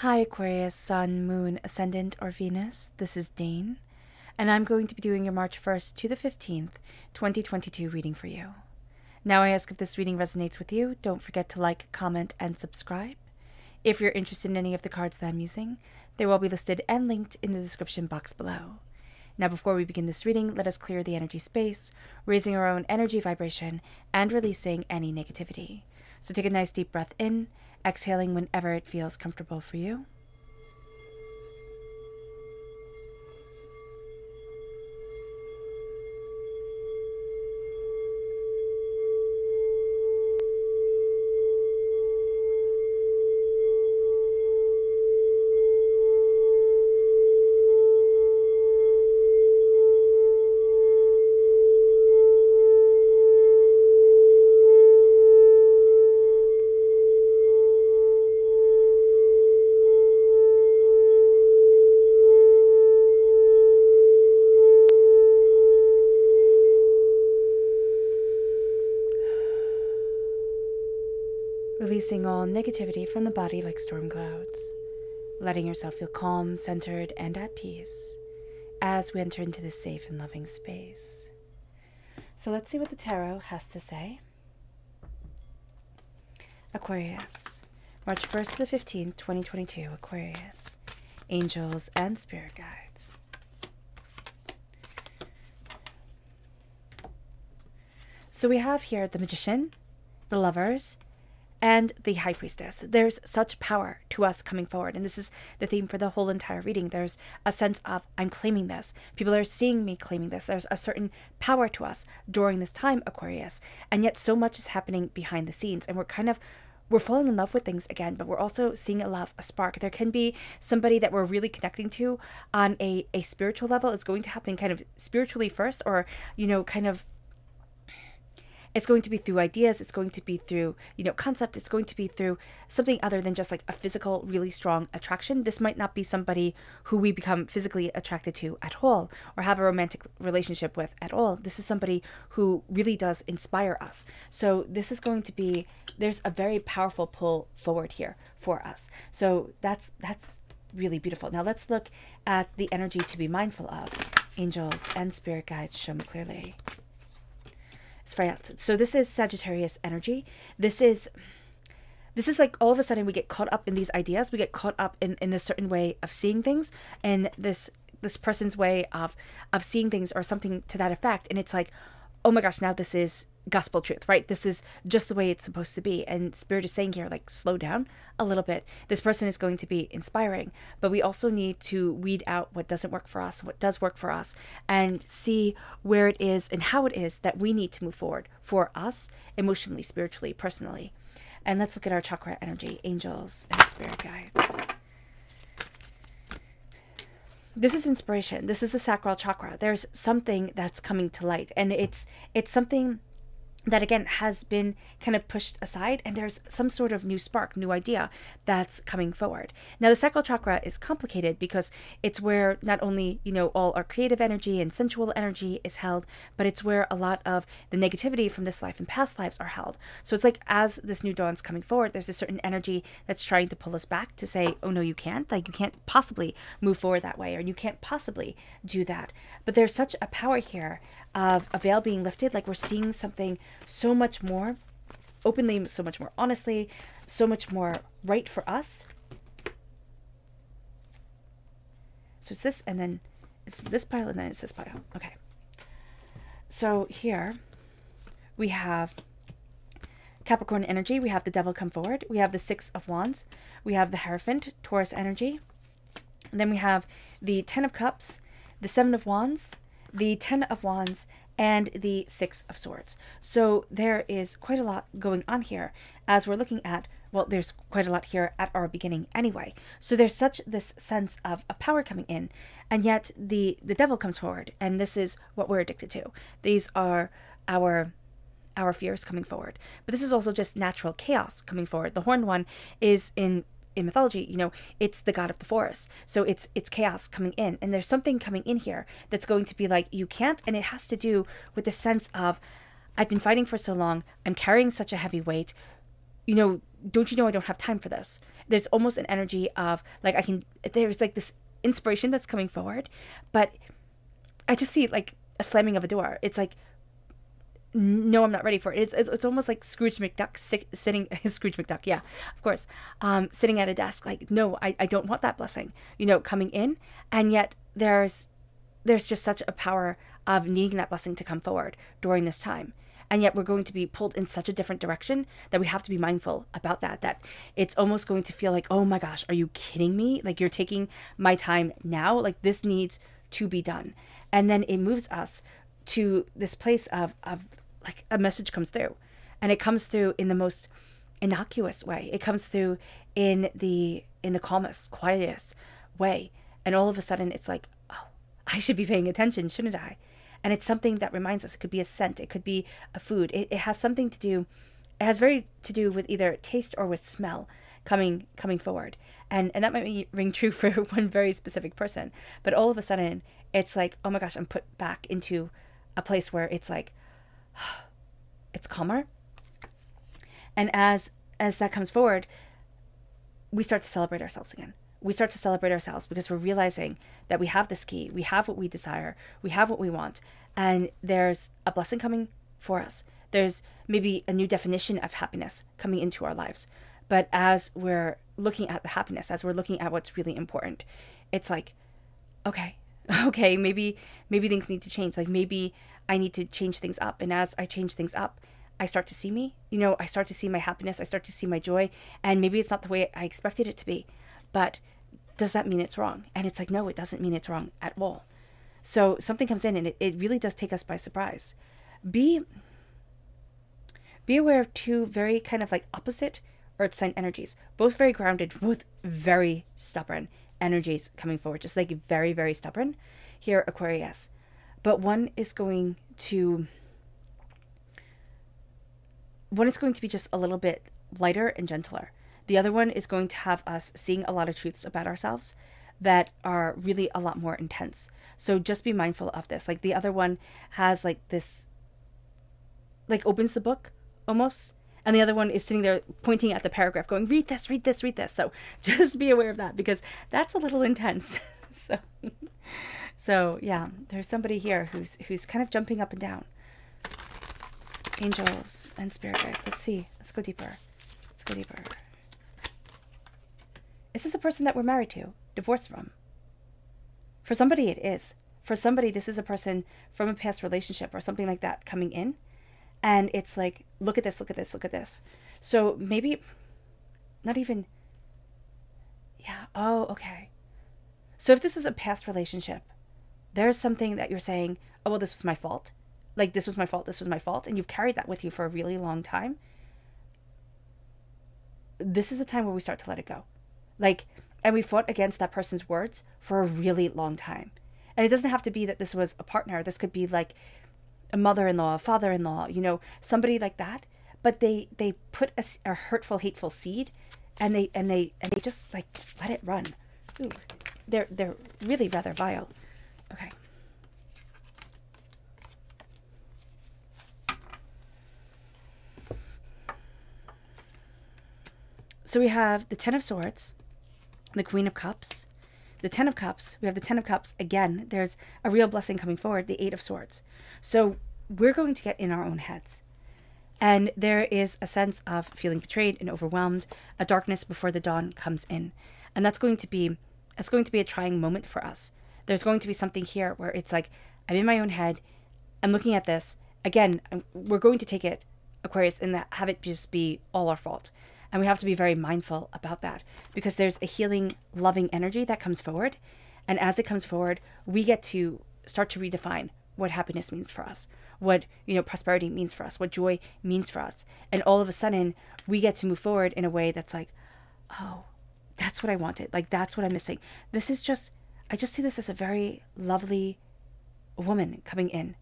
Hi, Aquarius, Sun, Moon, Ascendant, or Venus. This is Dane, and I'm going to be doing your March 1st to the 15th, 2022 reading for you. Now, I ask if this reading resonates with you, don't forget to like, comment, and subscribe. If you're interested in any of the cards that I'm using, they will be listed and linked in the description box below. Now, before we begin this reading, let us clear the energy space, raising our own energy vibration and releasing any negativity. So, take a nice deep breath in exhaling whenever it feels comfortable for you. Releasing all negativity from the body like storm clouds, letting yourself feel calm, centered, and at peace as we enter into this safe and loving space. So let's see what the tarot has to say. Aquarius, March 1st to the 15th, 2022, Aquarius, angels and spirit guides. So we have here the magician, the lovers, and the high priestess. There's such power to us coming forward. And this is the theme for the whole entire reading. There's a sense of, I'm claiming this. People are seeing me claiming this. There's a certain power to us during this time, Aquarius. And yet, so much is happening behind the scenes. And we're kind of we're falling in love with things again, but we're also seeing a love, a spark. There can be somebody that we're really connecting to on a, a spiritual level. It's going to happen kind of spiritually first, or, you know, kind of it's going to be through ideas. It's going to be through you know concept. It's going to be through something other than just like a physical really strong attraction. This might not be somebody who we become physically attracted to at all or have a romantic relationship with at all. This is somebody who really does inspire us. So this is going to be there's a very powerful pull forward here for us. So that's that's really beautiful. Now let's look at the energy to be mindful of. Angels and spirit guides show me clearly so this is Sagittarius energy. This is this is like all of a sudden we get caught up in these ideas. We get caught up in in a certain way of seeing things and this this person's way of of seeing things or something to that effect and it's like oh my gosh now this is gospel truth, right? This is just the way it's supposed to be. And Spirit is saying here, like, slow down a little bit. This person is going to be inspiring, but we also need to weed out what doesn't work for us, what does work for us, and see where it is and how it is that we need to move forward for us emotionally, spiritually, personally. And let's look at our chakra energy, angels and spirit guides. This is inspiration. This is the sacral chakra. There's something that's coming to light and it's it's something that again has been kind of pushed aside and there's some sort of new spark new idea that's coming forward. Now the sacral chakra is complicated because it's where not only you know all our creative energy and sensual energy is held but it's where a lot of the negativity from this life and past lives are held. So it's like as this new dawn's coming forward there's a certain energy that's trying to pull us back to say oh no you can't. Like you can't possibly move forward that way or you can't possibly do that. But there's such a power here of a veil being lifted like we're seeing something so much more openly, so much more honestly, so much more right for us. So it's this, and then it's this pile, and then it's this pile. Okay. So here we have Capricorn energy. We have the Devil come forward. We have the Six of Wands. We have the Hierophant, Taurus energy. And then we have the Ten of Cups, the Seven of Wands, the Ten of Wands, and the Six of Swords. So there is quite a lot going on here as we're looking at, well, there's quite a lot here at our beginning anyway. So there's such this sense of a power coming in, and yet the the devil comes forward, and this is what we're addicted to. These are our our fears coming forward. But this is also just natural chaos coming forward. The horned one is in in mythology, you know, it's the god of the forest. So it's it's chaos coming in, and there's something coming in here that's going to be like you can't, and it has to do with the sense of I've been fighting for so long, I'm carrying such a heavy weight. You know, don't you know I don't have time for this? there's almost an energy of like I can there's like this inspiration that's coming forward, but I just see like a slamming of a door. It's like no, I'm not ready for it. It's it's, it's almost like Scrooge McDuck sit, sitting Scrooge McDuck, yeah, of course, um, sitting at a desk. Like, no, I, I don't want that blessing, you know, coming in, and yet there's there's just such a power of needing that blessing to come forward during this time. And yet we're going to be pulled in such a different direction that we have to be mindful about that. That it's almost going to feel like, oh my gosh, are you kidding me? Like you're taking my time now. Like this needs to be done. And then it moves us to this place of, of like a message comes through. And it comes through in the most innocuous way. It comes through in the in the calmest, quietest way. And all of a sudden it's like, oh, I should be paying attention, shouldn't I? and it's something that reminds us it could be a scent it could be a food it, it has something to do it has very to do with either taste or with smell coming coming forward and and that might ring true for one very specific person but all of a sudden it's like oh my gosh i'm put back into a place where it's like it's calmer and as as that comes forward we start to celebrate ourselves again we start to celebrate ourselves because we're realizing that we have this key, we have what we desire, we have what we want, and there's a blessing coming for us. There's maybe a new definition of happiness coming into our lives. But as we're looking at the happiness, as we're looking at what's really important, it's like, okay, okay, maybe maybe things need to change. Like maybe I need to change things up. And as I change things up, I start to see me. You know, I start to see my happiness, I start to see my joy, and maybe it's not the way I expected it to be. But does that mean it's wrong? And it's like, no, it doesn't mean it's wrong at all. So something comes in and it, it really does take us by surprise. Be be aware of two very kind of like opposite earth sign energies, both very grounded, both very stubborn energies coming forward, just like very, very stubborn here, Aquarius. But one is going to one is going to be just a little bit lighter and gentler. The other one is going to have us seeing a lot of truths about ourselves that are really a lot more intense. So just be mindful of this. Like the other one has like this, like opens the book almost. And the other one is sitting there pointing at the paragraph, going, read this, read this, read this. So just be aware of that because that's a little intense. so, so yeah, there's somebody here who's who's kind of jumping up and down. Angels and spirit guides. Let's see. Let's go deeper. Let's go deeper. Is this a person that we're married to, divorced from? For somebody, it is. For somebody, this is a person from a past relationship or something like that coming in. And it's like, look at this, look at this, look at this. So maybe not even, yeah, oh, okay. So if this is a past relationship, there's something that you're saying, oh, well, this was my fault. Like, this was my fault, this was my fault. And you've carried that with you for a really long time. This is a time where we start to let it go. Like, and we fought against that person's words for a really long time. And it doesn't have to be that this was a partner. This could be like a mother-in-law, a father-in-law, you know, somebody like that. But they they put a, a hurtful, hateful seed, and they and they and they just like let it run. Ooh, they're they're really rather vile. Okay. So we have the Ten of Swords, the Queen of Cups, the Ten of Cups. We have the Ten of Cups again. There's a real blessing coming forward, the Eight of Swords. So we're going to get in our own heads. And there is a sense of feeling betrayed and overwhelmed, a darkness before the dawn comes in. And that's going to be that's going to be a trying moment for us. There's going to be something here where it's like I'm in my own head. I'm looking at this. Again, we're going to take it Aquarius and have it just be all our fault. And we have to be very mindful about that because there's a healing, loving energy that comes forward. And as it comes forward, we get to start to redefine what happiness means for us, what, you know, prosperity means for us, what joy means for us. And all of a sudden, we get to move forward in a way that's like, oh, that's what I wanted. Like, that's what I'm missing. This is just, I just see this as a very lovely woman coming in.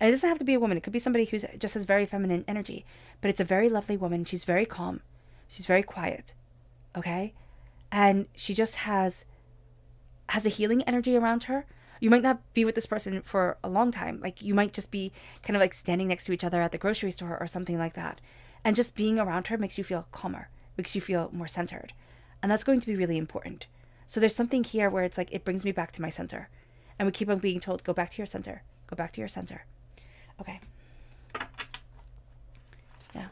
And it doesn't have to be a woman, it could be somebody who just has very feminine energy, but it's a very lovely woman. She's very calm. She's very quiet. Okay? And she just has has a healing energy around her. You might not be with this person for a long time. Like you might just be kind of like standing next to each other at the grocery store or something like that. And just being around her makes you feel calmer, makes you feel more centered. And that's going to be really important. So there's something here where it's like it brings me back to my center. And we keep on being told, go back to your center. Go back to your center. Okay. Yeah.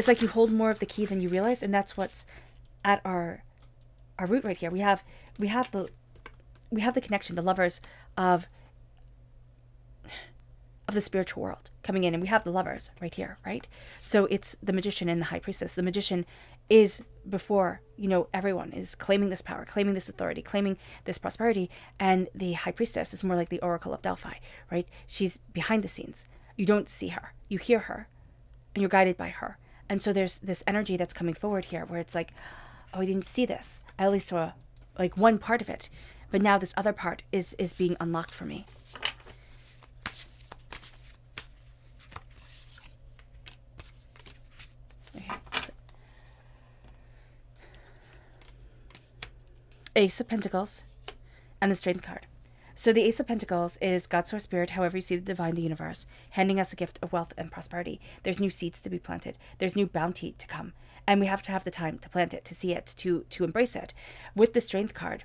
It's like you hold more of the key than you realize, and that's what's at our our root right here. We have we have the we have the connection, the lovers of of the spiritual world coming in and we have the lovers right here right? So it's the magician and the high priestess. The magician is before you know everyone is claiming this power claiming this authority claiming this prosperity and the high priestess is more like the oracle of delphi right? She's behind the scenes. You don't see her. You hear her and you're guided by her and so there's this energy that's coming forward here where it's like oh i didn't see this. I only saw like one part of it. But now this other part is is being unlocked for me. Ace of Pentacles and the Strength card. So the Ace of Pentacles is God Source Spirit, however you see the divine, the universe, handing us a gift of wealth and prosperity. There's new seeds to be planted. There's new bounty to come. And we have to have the time to plant it, to see it, to to embrace it. With the Strength card,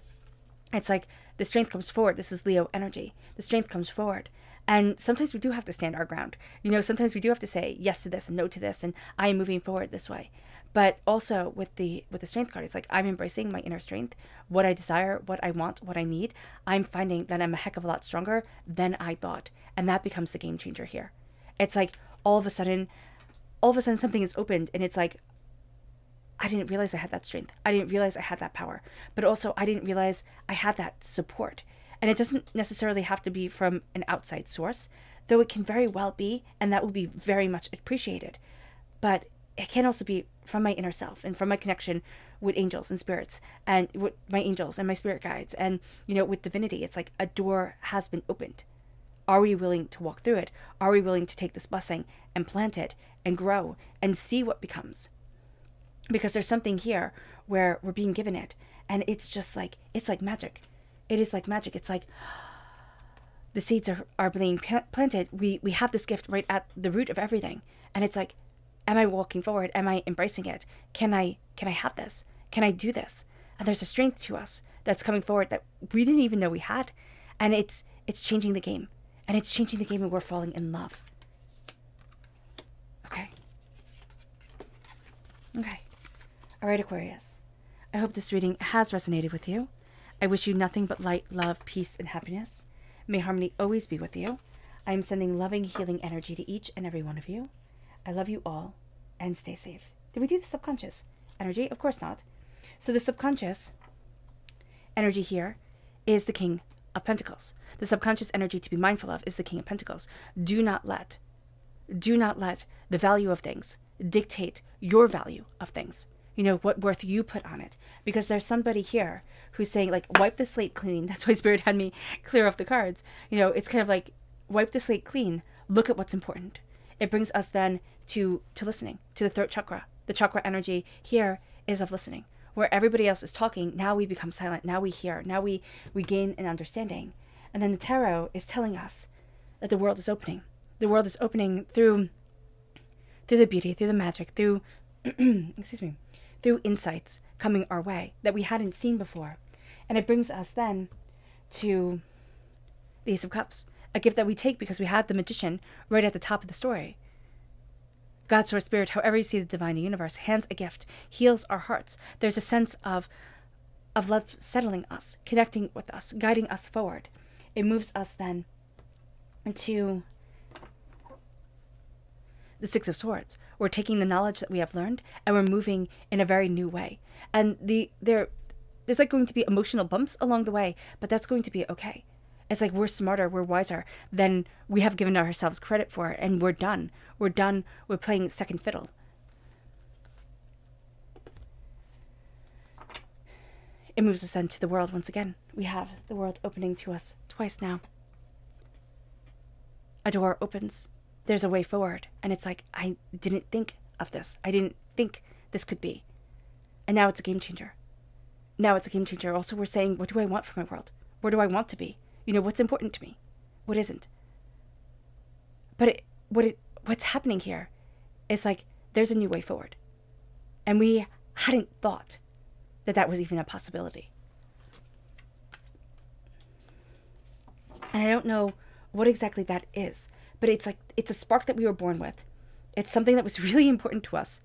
it's like the strength comes forward. This is Leo energy. The strength comes forward. And sometimes we do have to stand our ground. You know, sometimes we do have to say yes to this and no to this, and I am moving forward this way. But also with the with the strength card, it's like I'm embracing my inner strength, what I desire, what I want, what I need. I'm finding that I'm a heck of a lot stronger than I thought, and that becomes the game changer here. It's like all of a sudden, all of a sudden something is opened, and it's like I didn't realize I had that strength. I didn't realize I had that power. But also, I didn't realize I had that support. And it doesn't necessarily have to be from an outside source, though it can very well be, and that would be very much appreciated. But it can also be from my inner self and from my connection with angels and spirits and with my angels and my spirit guides and you know with divinity. It's like a door has been opened. Are we willing to walk through it? Are we willing to take this blessing and plant it and grow and see what becomes? Because there's something here where we're being given it and it's just like it's like magic. It is like magic. It's like the seeds are, are being planted. We we have this gift right at the root of everything. And it's like am i walking forward am i embracing it can i can i have this can i do this and there's a strength to us that's coming forward that we didn't even know we had and it's it's changing the game and it's changing the game and we're falling in love okay okay all right, Aquarius. I hope this reading has resonated with you. I wish you nothing but light, love, peace, and happiness. May harmony always be with you. I am sending loving, healing energy to each and every one of you. I love you all and stay safe. Did we do the subconscious energy? Of course not. So, the subconscious energy here is the King of Pentacles. The subconscious energy to be mindful of is the King of Pentacles. Do not let, do not let the value of things dictate your value of things you know what worth you put on it because there's somebody here who's saying like wipe the slate clean that's why spirit had me clear off the cards you know it's kind of like wipe the slate clean look at what's important it brings us then to to listening to the throat chakra. The chakra energy here is of listening. Where everybody else is talking now we become silent. Now we hear. Now we we gain an understanding. And then the tarot is telling us that the world is opening. The world is opening through through the beauty through the magic through excuse me through insights coming our way that we hadn't seen before. And it brings us then to the Ace of Cups, a gift that we take because we had the magician right at the top of the story. God, Source Spirit, however you see the divine universe, hands a gift, heals our hearts. There's a sense of of love settling us, connecting with us, guiding us forward. It moves us then into the Six of Swords. We're taking the knowledge that we have learned and we're moving in a very new way. And the there there's like going to be emotional bumps along the way, but that's going to be okay. It's like we're smarter, we're wiser than we have given ourselves credit for, and we're done. We're done with playing second fiddle. It moves us then to the world once again. We have the world opening to us twice now. A door opens there's a way forward. And it's like, I didn't think of this. I didn't think this could be. And now it's a game changer. Now it's a game changer. Also, we're saying, what do I want for my world? Where do I want to be? You know, what's important to me? What isn't? But it, what it, what's happening here is like, there's a new way forward. And we hadn't thought that that was even a possibility. And I don't know what exactly that is, but it's like it's a spark that we were born with. It's something that was really important to us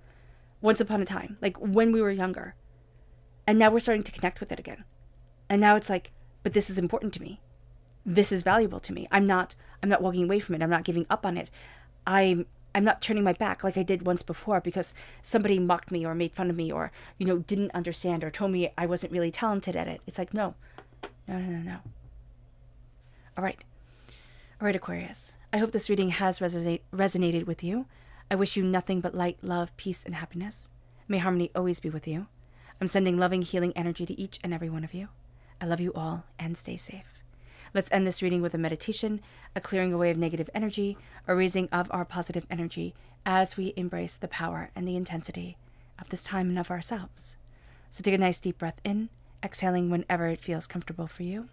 once upon a time, like when we were younger. And now we're starting to connect with it again. And now it's like, but this is important to me. This is valuable to me. I'm not I'm not walking away from it. I'm not giving up on it. I'm I'm not turning my back like I did once before because somebody mocked me or made fun of me or, you know, didn't understand or told me I wasn't really talented at it. It's like, no. No, no, no, no. All right. All right, Aquarius. I hope this reading has resonate, resonated with you. I wish you nothing but light, love, peace, and happiness. May harmony always be with you. I'm sending loving, healing energy to each and every one of you. I love you all and stay safe. Let's end this reading with a meditation, a clearing away of negative energy, a raising of our positive energy as we embrace the power and the intensity of this time and of ourselves. So take a nice deep breath in, exhaling whenever it feels comfortable for you.